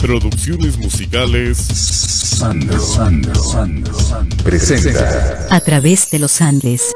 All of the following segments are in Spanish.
Producciones musicales Sandro, Sandro, Sandro, Sandro. Presenta. A través de los Andes.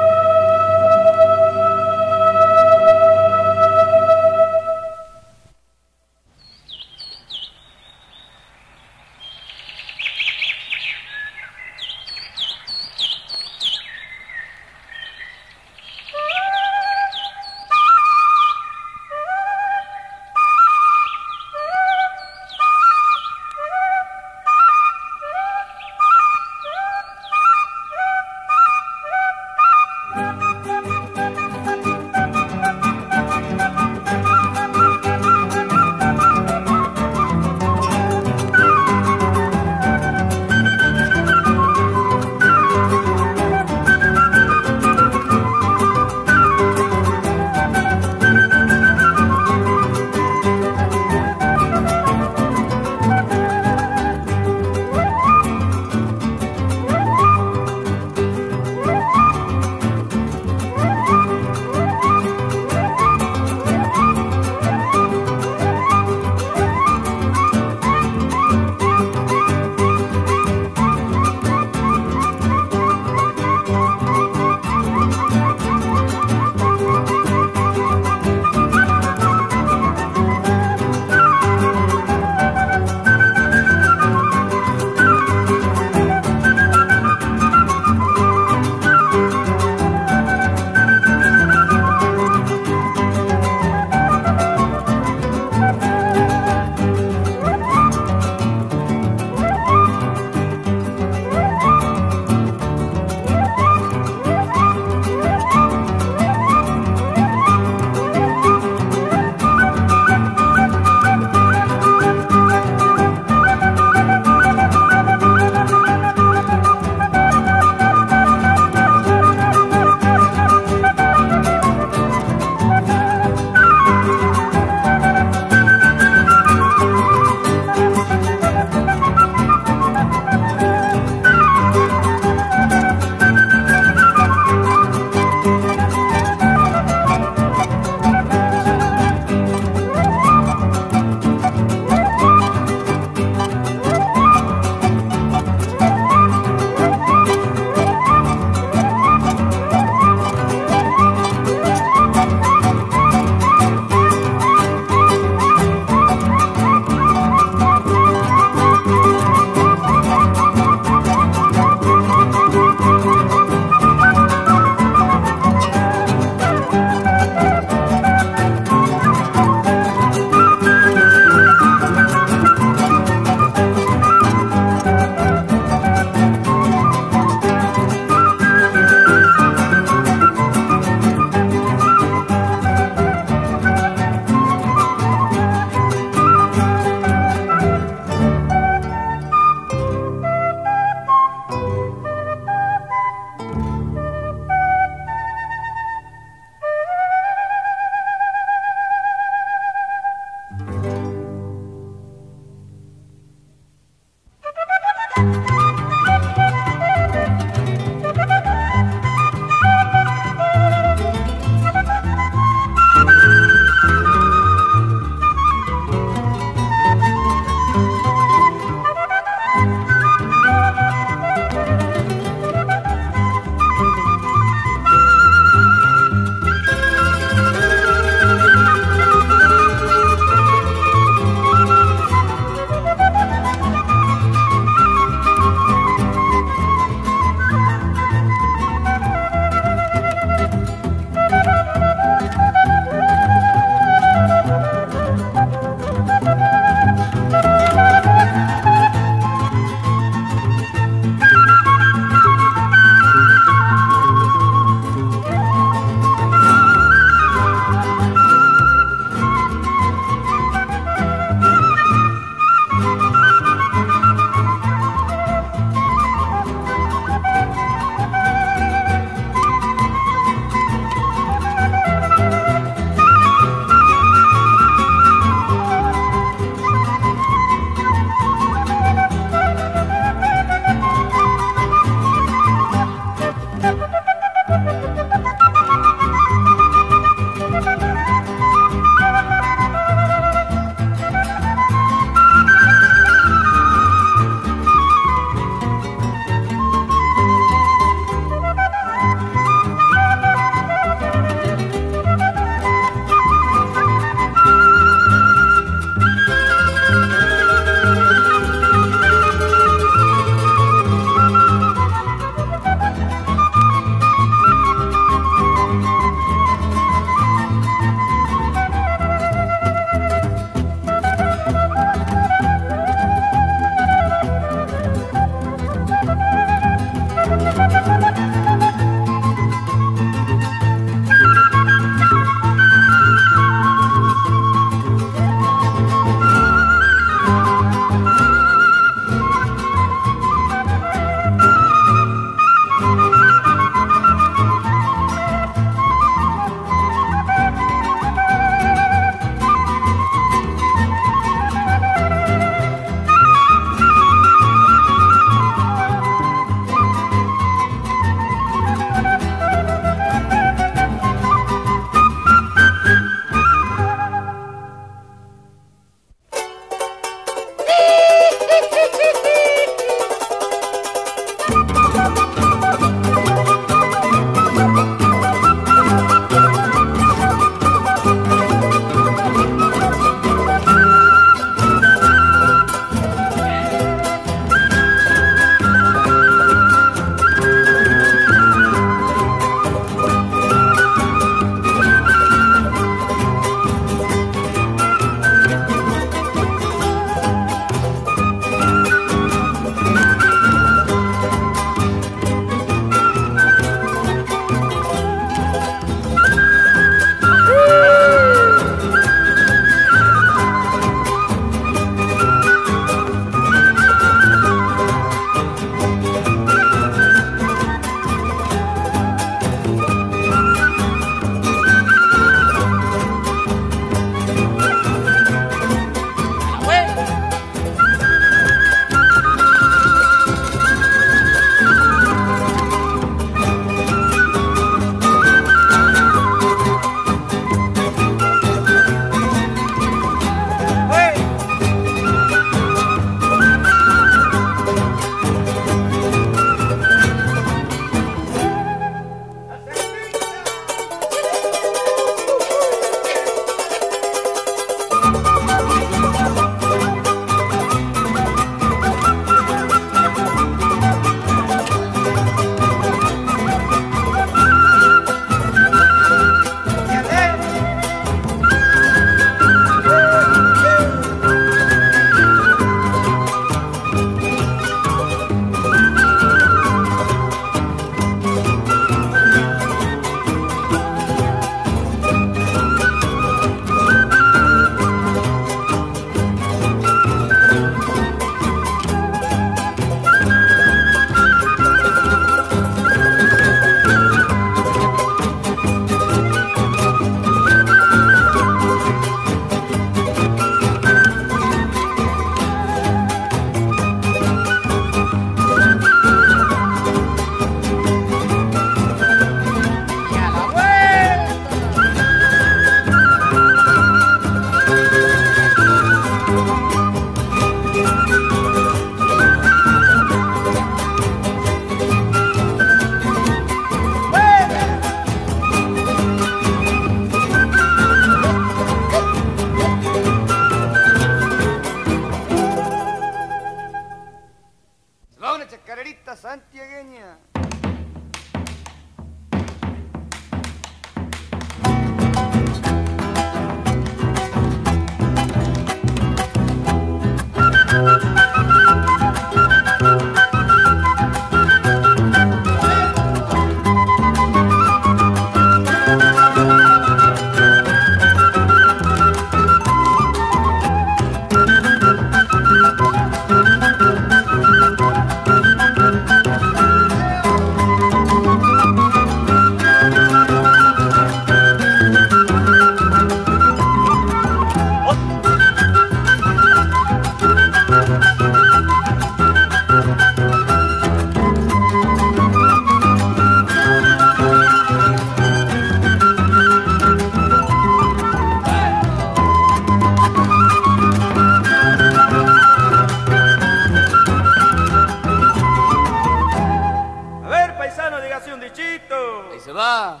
Grito. Ahí se va.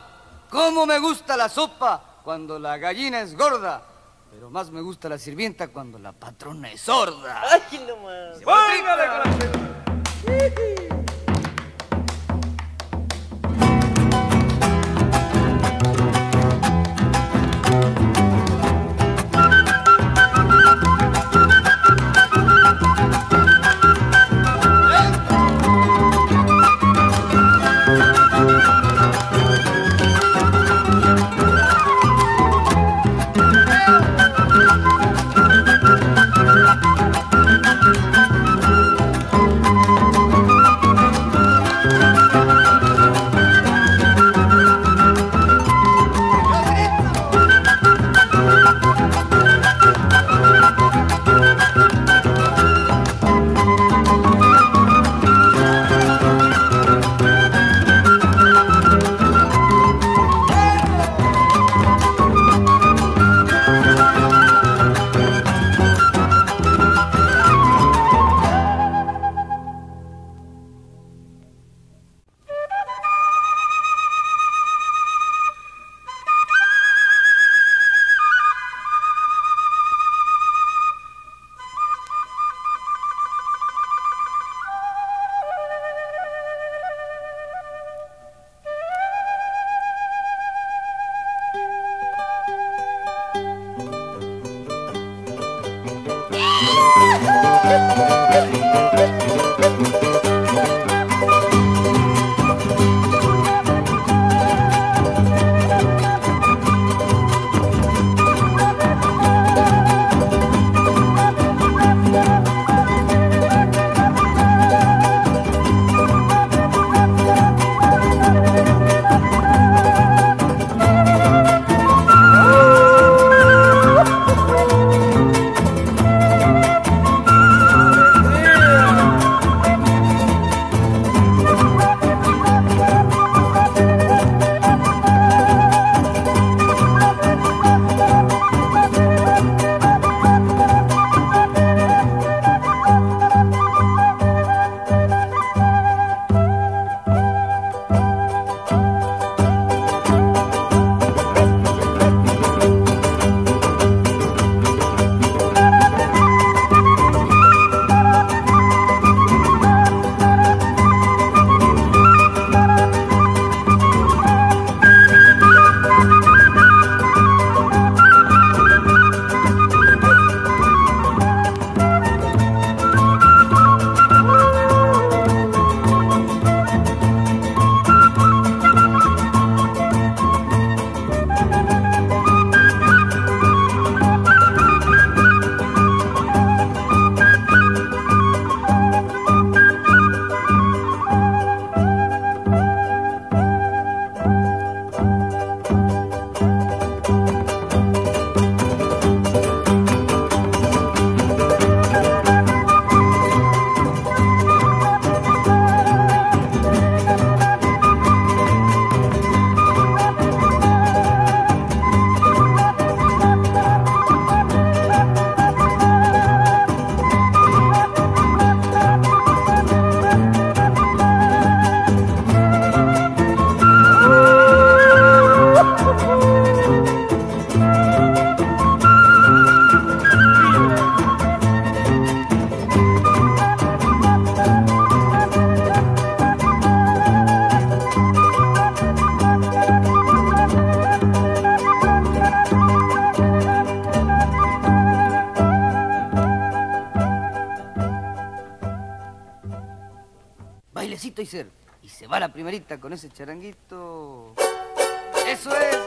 ¿Cómo me gusta la sopa cuando la gallina es gorda? Pero más me gusta la sirvienta cuando la patrona es sorda. Ay, no más. Póngale con la con ese charanguito. ¡Eso es!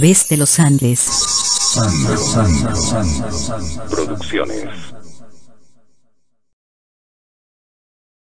Través de los Andes. Sandro, Sandro, Sandro, Sandro. Producciones.